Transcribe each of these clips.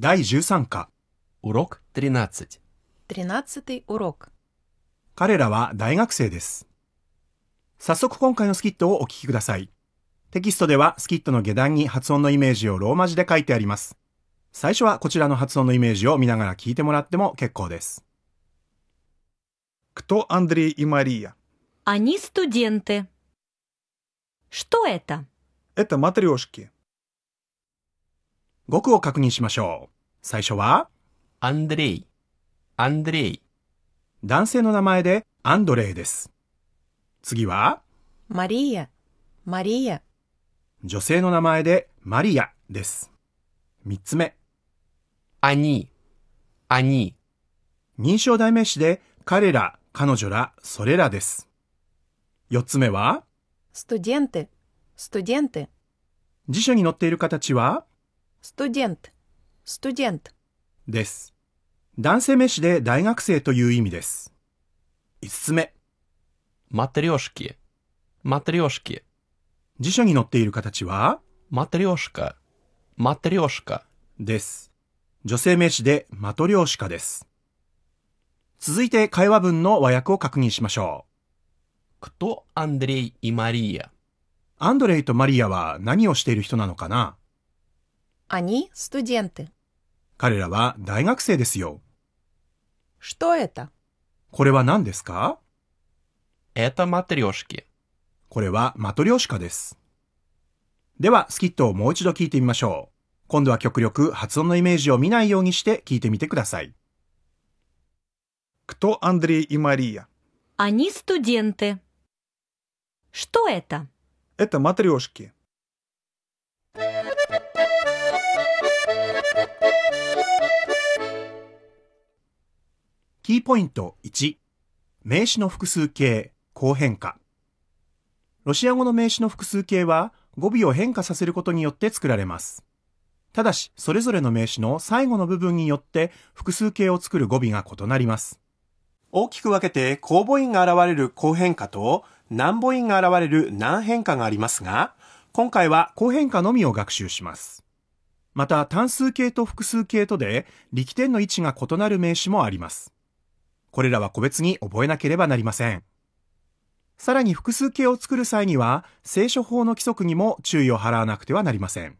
第13課。 Урок 13. Тринадцатый урок. 彼らは大学生です。早速今回のスキットをお聞きください。テキストではスキットの下段に発音のイメージをローマ字で書いてあります。最初はこちらの発音のイメージを見ながら聞いてもらっても結構です。 Кто Андрей и Мария? Они студенты. Что это? Это матрешки. 語句を確認しましょう。最初は、アンドレイ、アンドレイ。男性の名前でアンドレイです。次は、マリア、マリア。女性の名前でマリアです。三つ目、アニー、アニー。認証代名詞で彼ら、彼女ら、それらです。四つ目は、ストデンテ、ストデンテ。辞書に載っている形は、Студент. Студент. です。男性名詞で大学生という意味です。五つ目、 Матрешки. Матрешки. 辞書に載っている形は、 Матрешка. Матрешка. です。女性名詞でマトリョーシカです。続いて会話文の和訳を確認しましょ Кто Андрей и Мария? う。アンドレイとマリアは何をしている人なのかな Они студенты. 彼らは大学生ですよ。 Что это? これは何ですか Это матрешки. これはマトリョーシカです。では、スキットをもう一度聞いてみましょう。今度は極力発音のイメージを見ないようにして聞いてみてください。 Кто Андрей и Мария? Они студенты. Что это? Это матрешки. キーポイント1、名詞の複数形、後変化。ロシア語の名詞の複数形は語尾を変化させることによって作られます。ただし、それぞれの名詞の最後の部分によって複数形を作る語尾が異なります。大きく分けて公母音が現れる後変化と難母音が現れる難変化がありますが、今回は後変化のみを学習します。また単数形と複数形とで力点の位置が異なる名詞もあります。これらは個別に覚えなければなりません。さらに複数形を作る際には、聖書法の規則にも注意を払わなくてはなりません。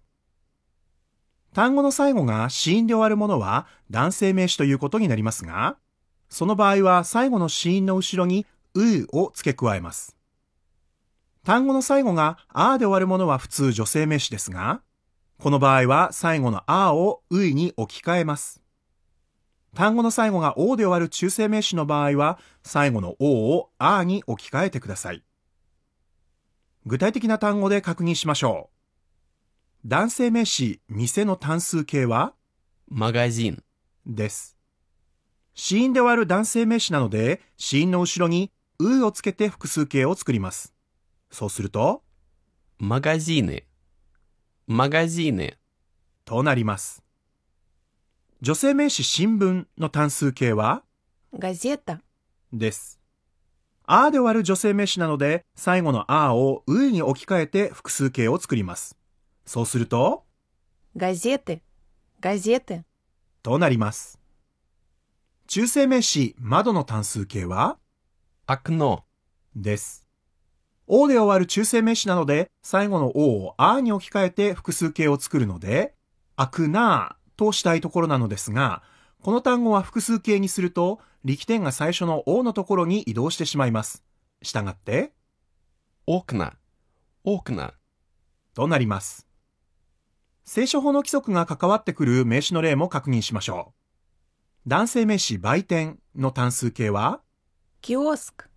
単語の最後が子音で終わるものは男性名詞ということになりますが、その場合は最後の子音の後ろにうを付け加えます。単語の最後があーで終わるものは普通女性名詞ですが、この場合は最後のあーをういに置き換えます。単語の最後が O で終わる中性名詞の場合は、最後の O を R に置き換えてください。具体的な単語で確認しましょう。男性名詞、店の単数形は、マガジンです。死因で終わる男性名詞なので、死因の後ろに、うをつけて複数形を作ります。そうすると、マガジーネ、マガジーネとなります。女性名詞新聞の単数形は？ガです。あーで終わる女性名詞なので、最後のあーをうに置き換えて複数形を作ります。そうすると、ガゼテ、ガゼテとなります。中性名詞窓の単数形は、アクノです。おで終わる中性名詞なので、最後のおをあーに置き換えて複数形を作るので、アクナーとしたいところなのですが、この単語は複数形にすると、力点が最初のおのところに移動してしまいます。したがって、 Окна. Окна. となります。聖書法の規則が関わってくる名詞の例も確認しましょう。男性名詞売店の単数形は Киоск.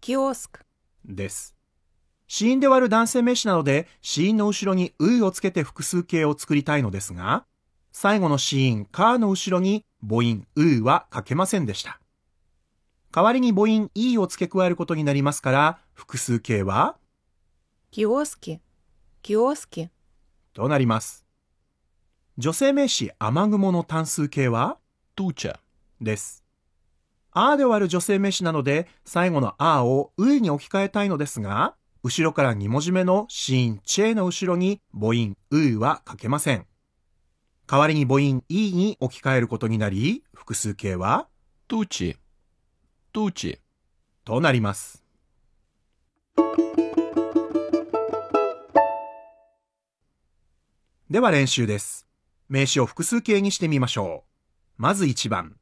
Киоск. です。子音で割る男性名詞なので、子音の後ろにうをつけて複数形を作りたいのですが、 最後のシーン、カーの後ろに母音、うは書けませんでした。代わりに母音、いを付け加えることになりますから、複数形は、キオスケ、キオスケとなります。女性名詞、雨雲の単数形は、トゥチャです。あーで終わる女性名詞なので、最後のあーをうーに置き換えたいのですが、後ろから2文字目のシーン、チェーの後ろに母音、うーは書けません。代わりに母音 e に置き換えることになり、複数形は、トゥチ、トゥチとなります。では練習です。名詞を複数形にしてみましょう。まず1番、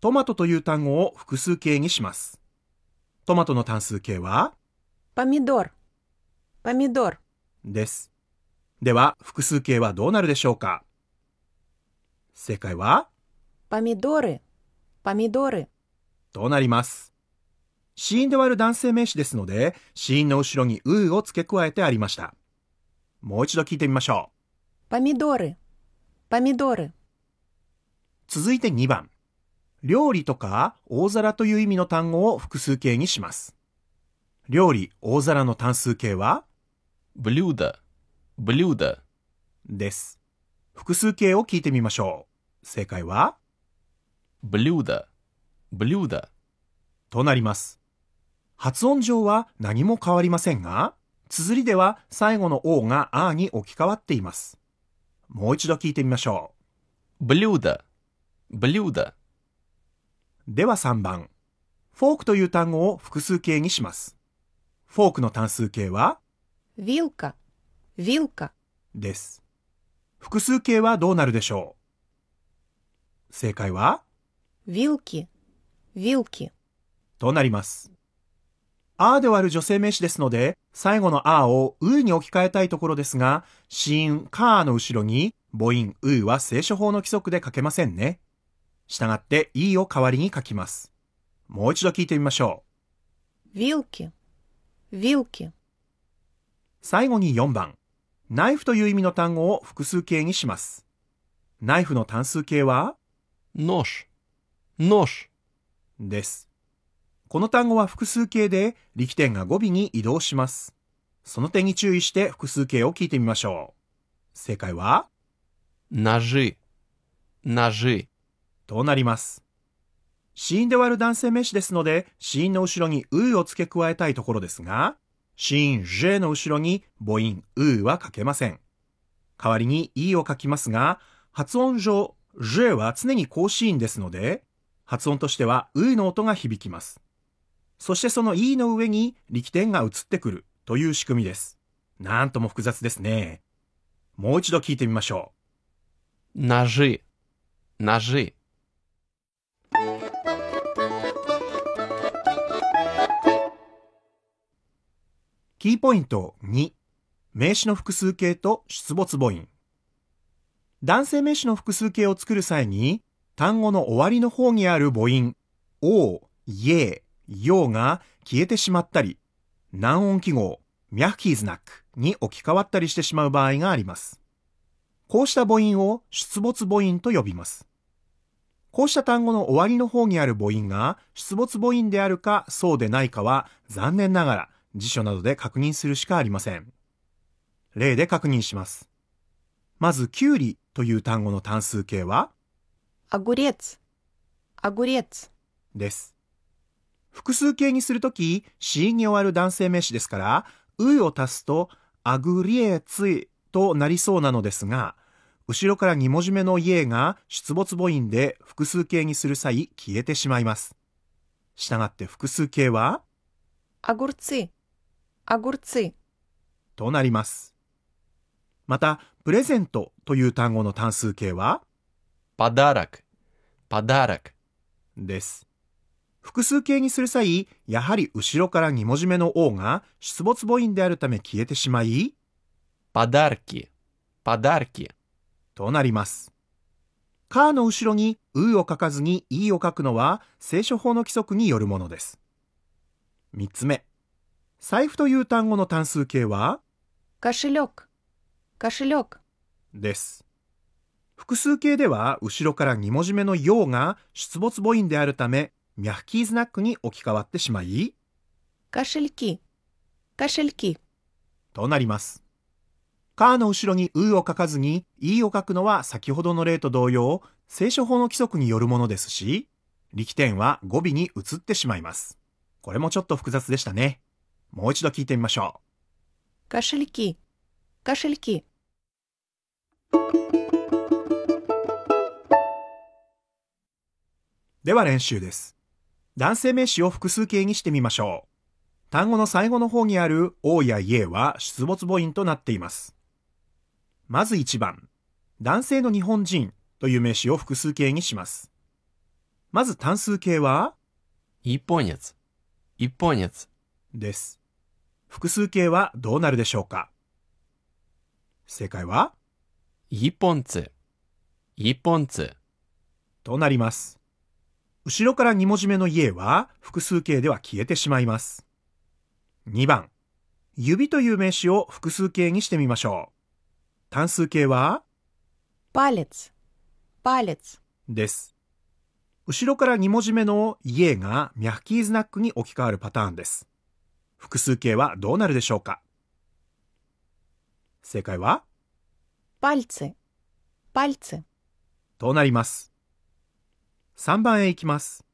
トマトという単語を複数形にします。トマトの単数形は、パミドル、パミドルです。では、複数形はどうなるでしょうか？正解は？パミドル、パミドルとなります。死因で割る男性名詞ですので、死因の後ろにうを付け加えてありました。もう一度聞いてみましょう。パミドル、パミドル。続いて2番。料理とか大皿という意味の単語を複数形にします。料理、大皿の単数形は？ブリューダ、ブリューダです。複数形を聞いてみましょう。正解は？ブリューダ、ブリューダとなります。発音上は何も変わりませんが、綴りでは最後の O が A に置き換わっています。もう一度聞いてみましょう。ブリューダ、ブリューダでは3番。フォークという単語を複数形にします。フォークの単数形は？ヴィカ、ヴィカです。複数形はどうなるでしょう？正解は Вилки. Вилки. となります。あーで割る女性名詞ですので、最後のあーをうに置き換えたいところですが、子音かーの後ろに母音うは聖書法の規則で書けませんね。したがっていを代わりに書きます。もう一度聞いてみましょう。 Вилки. Вилки. 最後に4番。ナイフという意味の単語を複数形にします。ナイフの単数形は нож, нож, です。この単語は複数形で力点が語尾に移動します。その点に注意して複数形を聞いてみましょう。正解は ножи, ножи, となります。子音で割る男性名詞ですので、子音の後ろにうを付け加えたいところですが、子音 J の後ろに母音うは書けません。代わりに E を書きますが、発音上 ジェは常に甲子音ですので、発音としては u の音が響きます。そしてその e の上に力点が移ってくるという仕組みです。なんとも複雑ですね。もう一度聞いてみましょう。なじ、なじ。キーポイント2。名詞の複数形と出没母音。男性名詞の複数形を作る際に、単語の終わりの方にある母音、お、ye、ようが消えてしまったり、難音記号、ミャフキーズナックに置き換わったりしてしまう場合があります。こうした母音を出没母音と呼びます。こうした単語の終わりの方にある母音が出没母音であるかそうでないかは残念ながら辞書などで確認するしかありません。例で確認します。まず、キュウリという単語の単数形は、あぐれつ、あぐれツです。複数形にするとき、因に終わる男性名詞ですから、うを足すと、あぐりえついとなりそうなのですが、後ろから2文字目の家が出没母音で複数形にする際消えてしまいます。したがって複数形は、あぐるつい、あぐるついとなります。また、プレゼントという単語の単数形は подарок, подарок, です。複数形にする際、やはり後ろから2文字目の O が出没母音であるため消えてしまい、 подарки, подарки, となります。カーの後ろにうを書かずにいを書くのは聖書法の規則によるものです。三つ目。財布という単語の単数形は Кошелек. Кошелек. です。複数形では後ろから2文字目の「陽」が出没母音であるためミャッキーズナックに置き換わってしまいカシェルキカシェルキとなります。カーの後ろにうを書かずにいを書くのは先ほどの例と同様聖書法の規則によるものですし力点は語尾に移ってしまいます。これもちょっと複雑でしたね。もう一度聞いてみましょう。カシェルキカシェルキでは練習です。男性名詞を複数形にしてみましょう。単語の最後の方にある王や家は出没母音となっています。まず1番、男性の日本人という名詞を複数形にします。まず単数形は、一本やつ、一本やつです。複数形はどうなるでしょうか正解は、一本つ、一本つとなります。後ろから2文字目の家は複数形では消えてしまいます。2番、指という名詞を複数形にしてみましょう。単数形は、パレツ、パレツです。後ろから2文字目の家がミャッキーズナックに置き換わるパターンです。複数形はどうなるでしょうか？正解は、パルツ、パルツとなります。3番へ行きます。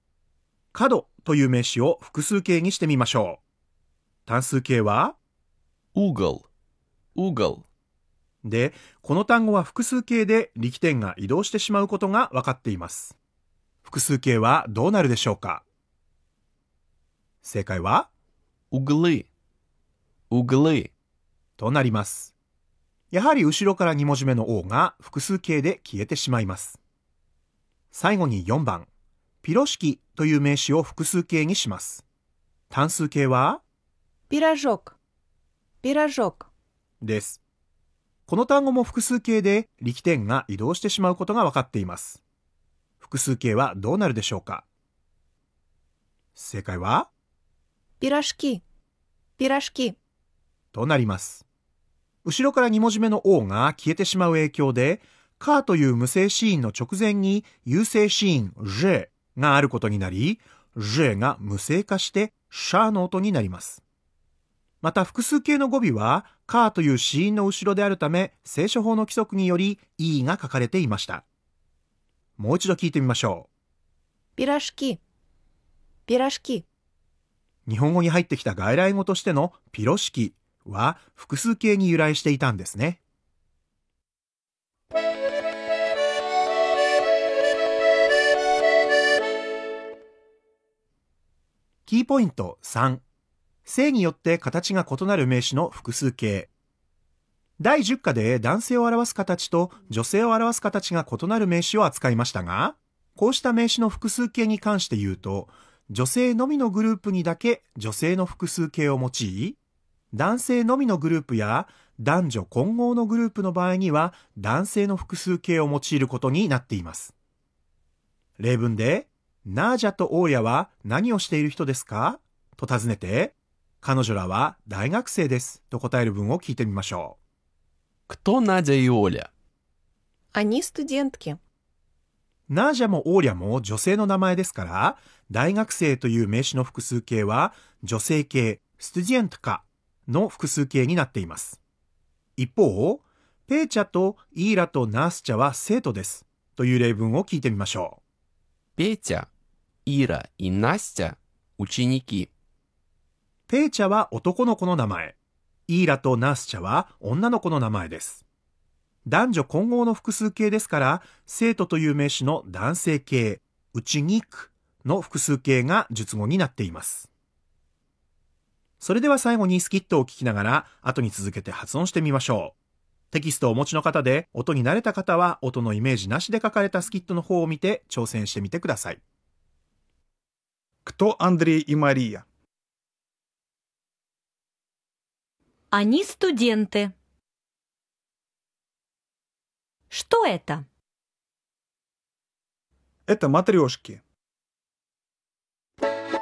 角という名詞を複数形にしてみましょう。単数形は угол, угол, で、この単語は複数形で力点が移動してしまうことが分かっています。複数形はどうなるでしょうか正解は углы, углы, となります。やはり後ろから2文字目の O が複数形で消えてしまいます。 最後に4番、ピロシキという名詞を複数形にします。単数形は、ピラジョク、ピラジョクです。この単語も複数形で力点が移動してしまうことが分かっています。複数形はどうなるでしょうか？正解は、ピラシキ、ピラシキとなります。後ろから2文字目の O が消えてしまう影響で、カーという無声シーンの直前に有声シーン、ジェがあることになり、ジェが無声化してシャーの音になります。また複数形の語尾は、カーというシーンの後ろであるため、聖書法の規則により E が書かれていました。もう一度聞いてみましょう。ピラシキ、ピラシキ。日本語に入ってきた外来語としてのピロシキは複数形に由来していたんですね。キーポイント3。性によって形が異なる名詞の複数形。第10課で男性を表す形と女性を表す形が異なる名詞を扱いましたが、こうした名詞の複数形に関して言うと、女性のみのグループにだけ女性の複数形を用い、男性のみのグループや男女混合のグループの場合には男性の複数形を用いることになっています。例文で、ナージャと大家は何をしている人ですかと尋ねて、彼女らは大学生ですと答える文を聞いてみましょ кто Надя и Оля? Они студентки. う。ナージャもオーリャも女性の名前ですから、大学生という名詞の複数形は女性形、ストゥディエントカの複数形になっています。一方、ペーチャとイーラとナースチャは生徒ですという例文を聞いてみましょ Петя, Ира и Настя – ученики. ペーチャは男の子の名前。イーラとナスチャは女の子の名前です。男女混合の複数形ですから、生徒という名詞の男性形、ученик の複数形が述語になっています。それでは最後にスキットを聞きながら、後に続けて発音してみましょう。テキストをお持ちの方で、音に慣れた方は、音のイメージなしで書かれたスキットの方を見て挑戦してみてください。Кто Андрей и Мария? Они студенты. Что это? Это матрешки.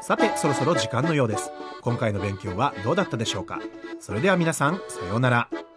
さて、そろそろ時間のようです。今回の勉強はどうだったでしょうかそれでは皆さん、さようなら。